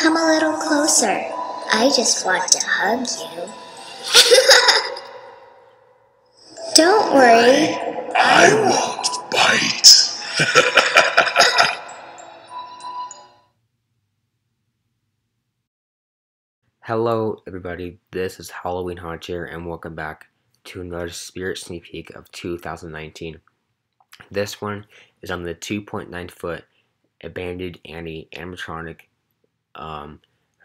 Come a little closer. I just want to hug you. Don't worry. I won't bite. Hello, everybody. This is Halloween Haunter, and welcome back to another Spirit Sneak Peek of 2019. This one is on the 2.9 foot Abandoned Annie animatronic um,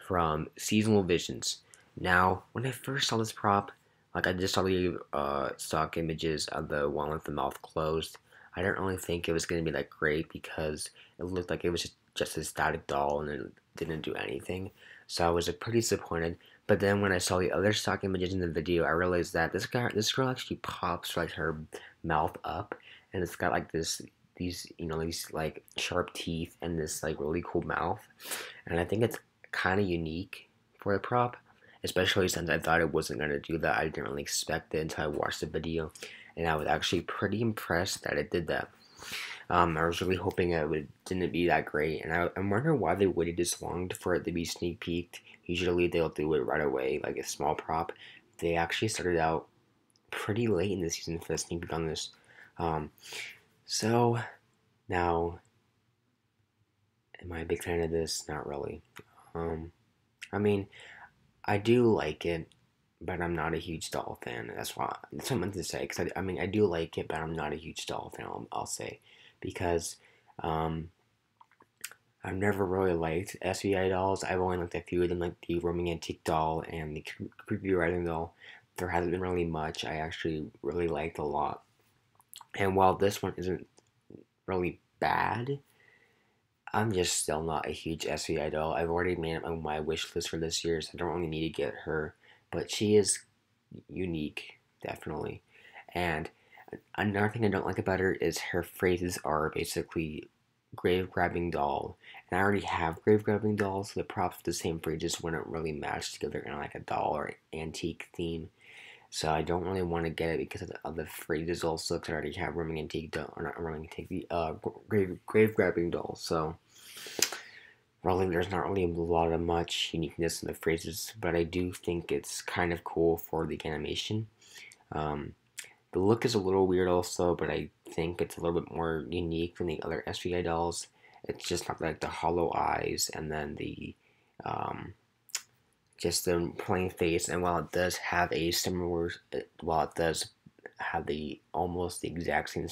from Seasonal Visions. Now, when I first saw this prop, like I just saw the uh, stock images of the one with the mouth closed, I didn't really think it was going to be that great because it looked like it was just, just a static doll and it didn't do anything. So I was pretty disappointed. But then when I saw the other stock images in the video, I realized that this guy, this girl actually pops like her mouth up, and it's got like this, these, you know, these like sharp teeth and this like really cool mouth, and I think it's kind of unique for a prop, especially since I thought it wasn't gonna do that. I didn't really expect it until I watched the video, and I was actually pretty impressed that it did that. Um, I was really hoping it would, didn't be that great, and I, I'm wondering why they waited this long for it to be sneak peeked. Usually they'll do it right away, like a small prop. They actually started out pretty late in the season for the sneak peek on this. Um, so now, am I a big fan of this? Not really. Um, I mean, I do like it, but I'm not a huge doll fan. That's why that's what I meant to say. Cause I, I mean, I do like it, but I'm not a huge doll fan. I'll, I'll say because um, I've never really liked SVI dolls. I've only liked a few of them, like the Roaming Antique doll and the Creepy Rising doll. There hasn't been really much I actually really liked a lot. And while this one isn't really bad, I'm just still not a huge SVI doll. I've already made up on my wish list for this year, so I don't really need to get her. But she is unique, definitely. And another thing I don't like about her is her phrases are basically grave grabbing doll. And I already have grave grabbing dolls, so the props the same phrases wouldn't really match together in like a doll or antique theme. So I don't really want to get it because of the, phrases also, because I already have roaming antique doll, or not roaming antique, the uh, grave, grave grabbing doll. So really, there's not really a lot of much uniqueness in the phrases, but I do think it's kind of cool for the animation. Um, the look is a little weird also, but I think it's a little bit more unique than the other SVI dolls. It's just not like the hollow eyes and then the um, just the plain face. And while it does have a similar, while it does have the almost the exact same,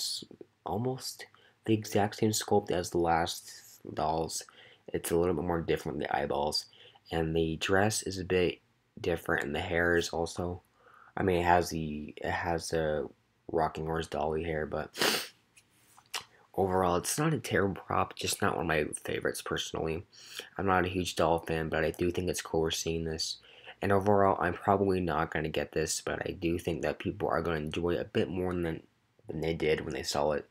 almost the exact same sculpt as the last dolls, it's a little bit more different the eyeballs, and the dress is a bit different, and the hair is also. I mean, it has the it has the rocking horse dolly hair, but overall, it's not a terrible prop. Just not one of my favorites personally. I'm not a huge doll fan, but I do think it's cool we're seeing this. And overall, I'm probably not going to get this, but I do think that people are going to enjoy it a bit more than than they did when they saw it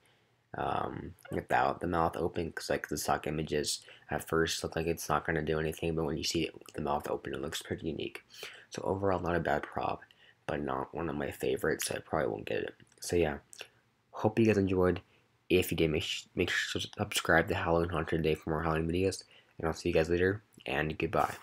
um, without the mouth open. Because like the stock images at first look like it's not going to do anything, but when you see it with the mouth open, it looks pretty unique. So overall, not a bad prop but not one of my favorites, so I probably won't get it. So yeah, hope you guys enjoyed. If you did, make, sure to subscribe to Halloween Haunter today for more Halloween videos, and I'll see you guys later, and goodbye.